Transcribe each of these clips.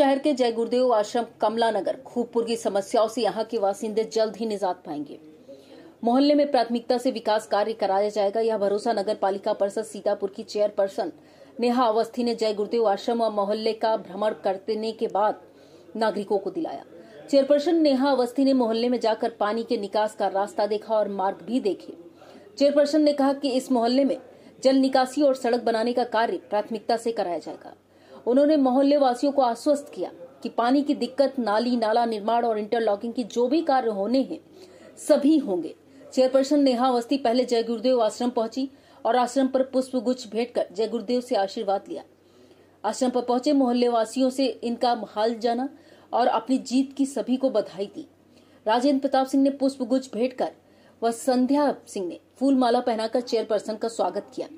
शहर के जय गुरुदेव आश्रम कमला नगर खूबपुर की समस्याओं से यहाँ के बासिंदे जल्द ही निजात पाएँगे। मोहल्ले में प्राथमिकता से विकास कार्य कराया जाएगा। यह भरोसा नगर पालिका परिषद सीतापुर की चेयरपर्सन नेहा अवस्थी ने जय गुरुदेव आश्रम और मोहल्ले का भ्रमण करने के बाद नागरिकों को दिलाया। चेयरपर्सन नेहा अवस्थी ने मोहल्ले में जाकर पानी के निकास का रास्ता देखा और मार्ग भी देखे। चेयरपर्सन ने कहा कि इस मोहल्ले में जल निकासी और सड़क बनाने का कार्य प्राथमिकता से कराया जाएगा। उन्होंने मोहल्ले वासियों को आश्वस्त किया कि पानी की दिक्कत, नाली, नाला निर्माण और इंटरलॉकिंग की जो भी कार्य होने हैं, सभी होंगे। चेयरपर्सन नेहा अवस्थी पहले जय गुरुदेव आश्रम पहुँची और आश्रम पर पुष्प गुच्छ भेंट कर जय गुरुदेव से आशीर्वाद लिया। आश्रम पर पहुँचे मोहल्ले वासियों से इनका हाल जाना और अपनी जीत की सभी को बधाई दी। राजेंद्र प्रताप सिंह ने पुष्प गुच्छ भेंट कर व संध्या सिंह ने फूल माला पहनाकर चेयरपर्सन का स्वागत किया।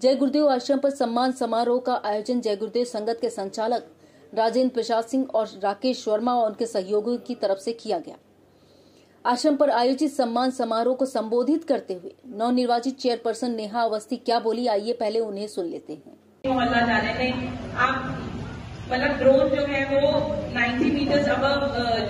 जय गुरुदेव आश्रम पर सम्मान समारोह का आयोजन जय गुरुदेव संगत के संचालक राजेंद्र प्रसाद सिंह और राकेश वर्मा और उनके सहयोगियों की तरफ़ से किया गया। आश्रम पर आयोजित सम्मान समारोह को संबोधित करते हुए नवनिर्वाचित चेयरपर्सन नेहा अवस्थी क्या बोली, आइए पहले उन्हें सुन लेते हैं। मतलब ड्रोन जो है वो 90 मीटर्स अबव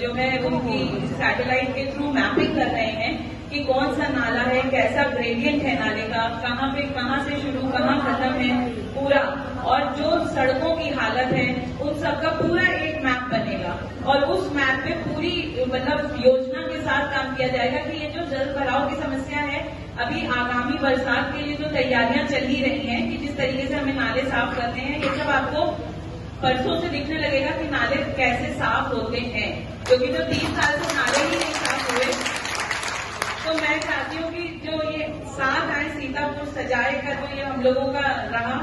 जो है उनकी सैटेलाइट के थ्रू मैपिंग कर रहे हैं। कि कौन सा नाला है, कैसा ग्रेडियंट है नाले का, कहाँ पे, कहाँ से शुरू, कहाँ खत्म है, पूरा। और जो सड़कों की हालत है, उन सबका पूरा एक मैप बनेगा। और उस मैप में पूरी मतलब योजना के साथ काम किया जाएगा कि ये जो जल भराव की समस्या है, अभी आगामी बरसात के लिए जो तैयारियाँ चल ही रही हैं कि जिस तरीके से हमें नाले साफ़ करते हैं, ये सब आपको परसों से दिखने लगेगा कि नाले कैसे साफ़ होते हैं। क्योंकि जो तीन साल से नाले ही नहीं साफ़ हुए तो मैं चाहती हूँ कि जो ये साथ आए, सीतापुर सजाए का जो ये हम लोगों का रहा।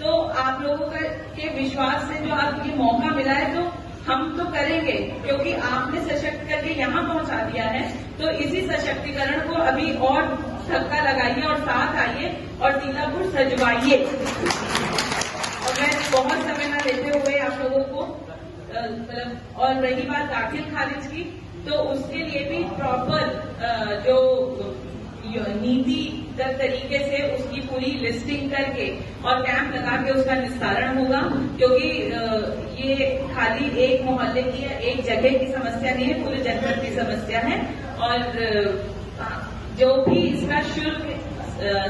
तो आप लोगों का, के विश्वास से जो आज ये मौका मिला है तो हम तो करेंगे, क्योंकि आपने सशक्त करके यहाँ पहुँचा दिया है। तो इसी सशक्तिकरण को अभी और धक्का लगाइए और साथ आइए और सीतापुर सजवाइए। और मैं बहुत समय न लेते हुए आप लोगों को मतलब और रही बात दाखिल खारिज की तो उसके लिए भी प्रॉपर जो नीति तरीके से उसकी पूरी लिस्टिंग करके और कैंप लगा के उसका निस्तारण होगा, क्योंकि ये खाली एक मोहल्ले की या एक जगह की समस्या नहीं है, पूरे जनपद की समस्या है। और जो भी इसका शुल्क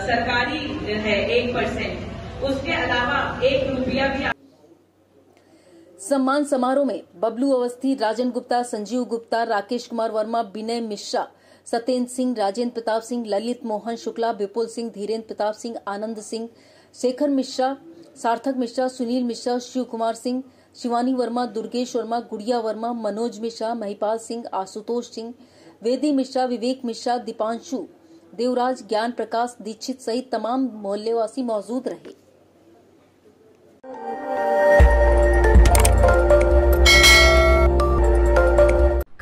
सरकारी है एक परसेंट उसके अलावा एक रुपया भी सम्मान समारोह में बबलू अवस्थी, राजन गुप्ता, संजीव गुप्ता, राकेश कुमार वर्मा, विनय मिश्रा, सत्येंद्र सिंह, राजेंद्र प्रताप सिंह, ललित मोहन शुक्ला, विपुल सिंह, धीरेन्द्र प्रताप सिंह, आनंद सिंह, शेखर मिश्रा, सार्थक मिश्रा, सुनील मिश्रा, शिव कुमार सिंह, शिवानी वर्मा, दुर्गेश वर्मा, गुड़िया वर्मा, मनोज मिश्रा, महिपाल सिंह, आशुतोष सिंह, वेदी मिश्रा, विवेक मिश्रा, दीपांशु, देवराज, ज्ञान प्रकाश, दीक्षित सहित तमाम मोहल्लेवासी मौजूद रहे।